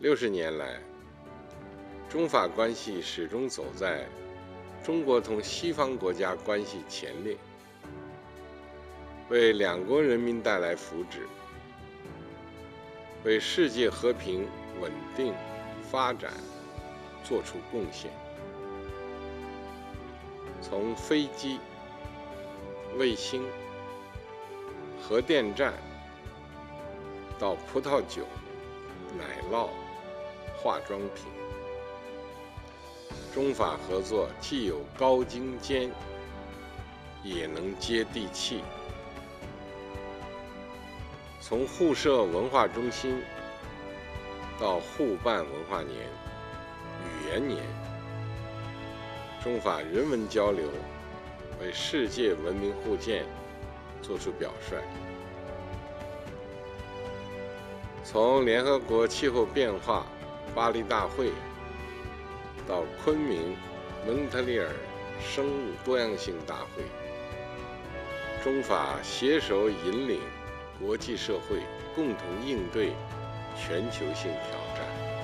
六十年来，中法关系始终走在中国同西方国家关系前列，为两国人民带来福祉，为世界和平稳定发展做出贡献。从飞机、卫星、核电站到葡萄酒、奶酪、化妆品，中法合作既有高精尖，也能接地气。从互设文化中心到互办文化年、语言年。中法人文交流为世界文明互鉴作出表率。从联合国气候变化巴黎大会到昆明蒙特利尔生物多样性大会，中法携手引领国际社会共同应对全球性挑战。